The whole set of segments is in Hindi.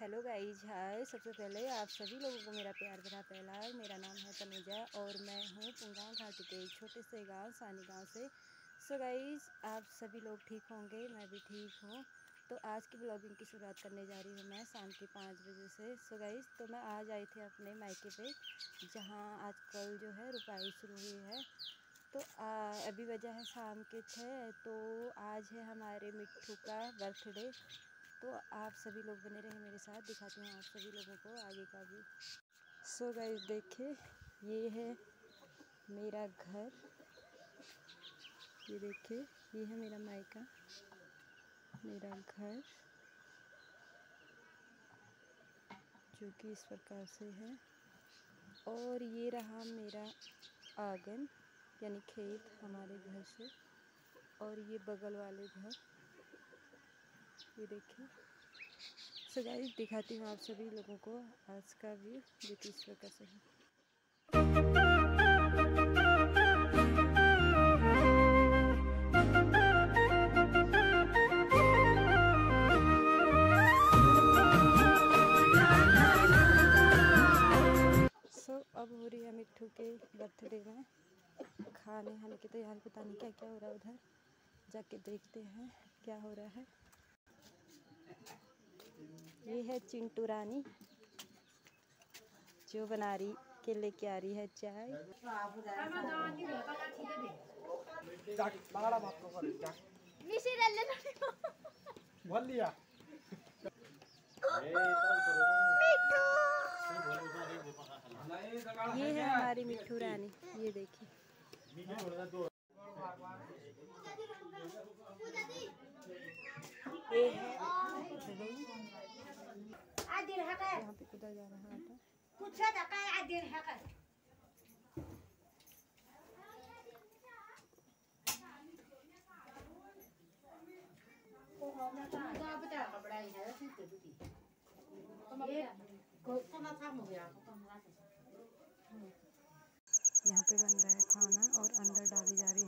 हेलो गाइज़ हाय। सबसे पहले आप सभी लोगों को मेरा प्यार भरा पहला मेरा नाम है तनुजा और मैं हूँ पुंगाव घाटी के एक छोटे से गाँव सानी गाँव से। सो so गाइज़ आप सभी लोग ठीक होंगे? मैं भी ठीक हूँ। तो आज की ब्लॉगिंग की शुरुआत करने जा रही हूँ मैं शाम के पाँच बजे से। सो so गाइज़ तो मैं आज आई थी अपने मायके पे जहाँ आजकल जो है रुपाई शुरू हुई है। तो आ, अभी वजह है शाम के छः तो आज है हमारे मिट्टू का बर्थडे तो आप सभी लोग बने रहे मेरे साथ, दिखाती हूँ आप सभी लोगों को आगे का भी। सो so गाइस देखिए ये है मेरा घर। ये देखिए ये है मेरा मायका, मेरा घर, जो कि इस प्रकार से है। और ये रहा मेरा आँगन, यानी खेत हमारे घर से, और ये बगल वाले घर। ये देखिए। सो गाइस दिखाती हूँ आप सभी लोगों को आज का व्यू जो कि इस प्रकार से है। अब हो रही है मिट्टू के बर्थडे में खाने खाने की तैयारी, पता नहीं क्या क्या हो रहा है उधर। जाके देखते हैं, क्या हो रहा है। ये है चिंटू रानी जो बना रही के लेके आ रही है चाय। ये है हमारी मिठू रानी ये देखिए ये है यहाँ पे कुदा जा रहा है यहाँ पे बन रहा है खाना और अंदर डाली जा रही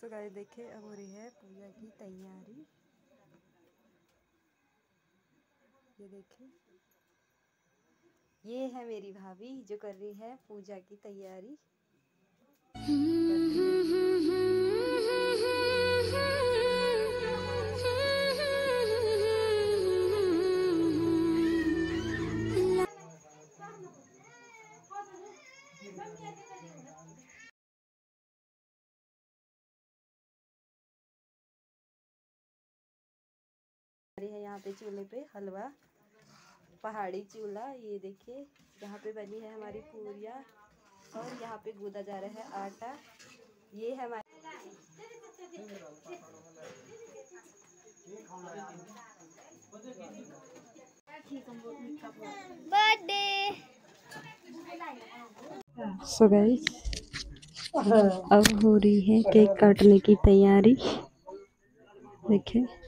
सो गाइस देखिए, अब हो रही है पूजा की तैयारी। ये देखिए। ये है मेरी भाभी जो कर रही है पूजा की तैयारी। यहाँ पे चूल्हे पे हलवा, पहाड़ी चूल्हा, ये देखिए, यहाँ पे बनी है हमारी पूरिया और यहाँ पे गूदा जा रहा है आटा। ये है हमारी बर्थडे सो गाइस अब हो रही है केक काटने की तैयारी। देखिए।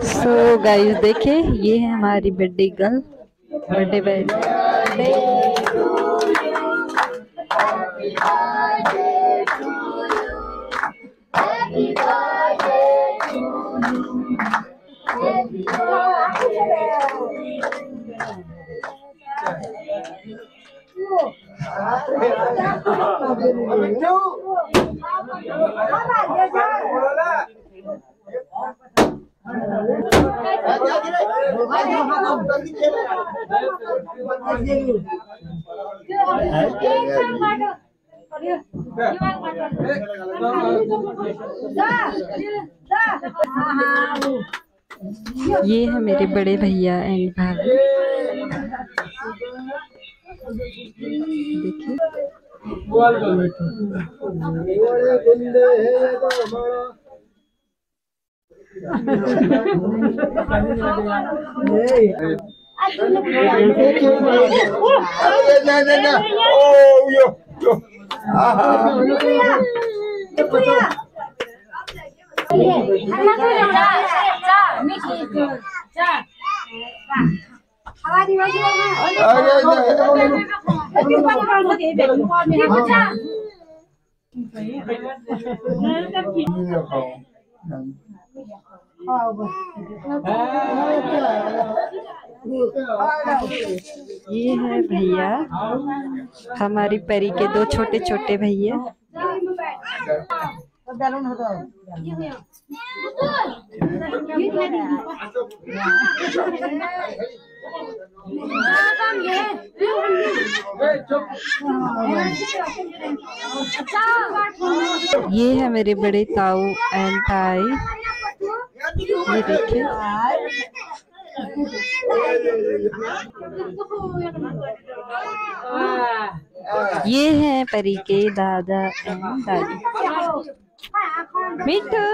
सो गाइस देखिए ये है हमारी बर्थडे गर्ल बर्थडे बर्थडे ये है मेरे बड़े भैया एंड भाभी। দেখি 하나 둘셋넷 미키 둘셋 ये है भैया हमारी परी के दो छोटे छोटे भैया। ये है मेरे बड़े ताऊ एंड ताई। ये देखिए। ये है परी के दादा एंड दादी। मिठू।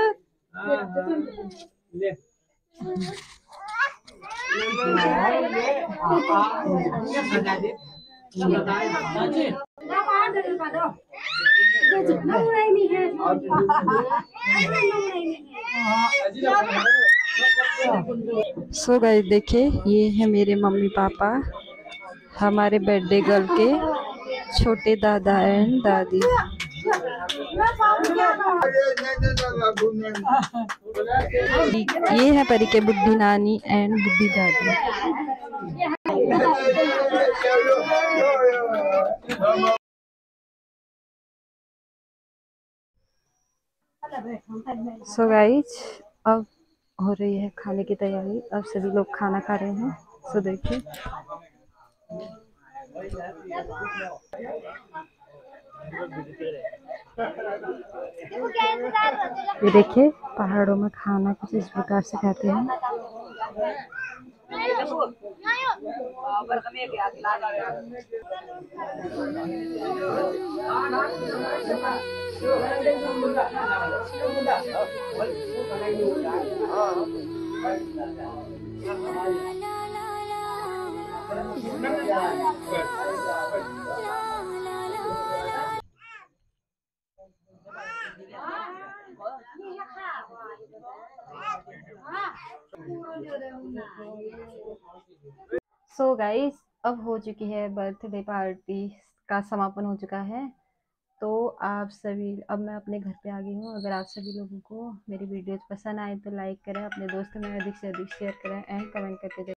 सो गए देखिए, ये है मेरे मम्मी पापा, हमारे बर्थडे गर्ल के छोटे दादा एंड दादी। ये है परी के बुद्धि नानी एंड बुद्धि दादी। सो so गाइज़ अब हो रही है खाने की तैयारी। अब सभी लोग खाना खा रहे हैं। सो so देखिए। ये देखिए पहाड़ों में खाना कुछ इस प्रकार से खाते हैं सो गाइस अब हो चुकी है बर्थडे पार्टी का समापन हो चुका है। तो आप सभी, अब मैं अपने घर पे आ गई हूँ। अगर आप सभी लोगों को मेरी वीडियोस पसंद आए तो लाइक करें, अपने दोस्तों में अधिक से अधिक शेयर करें एंड कमेंट करके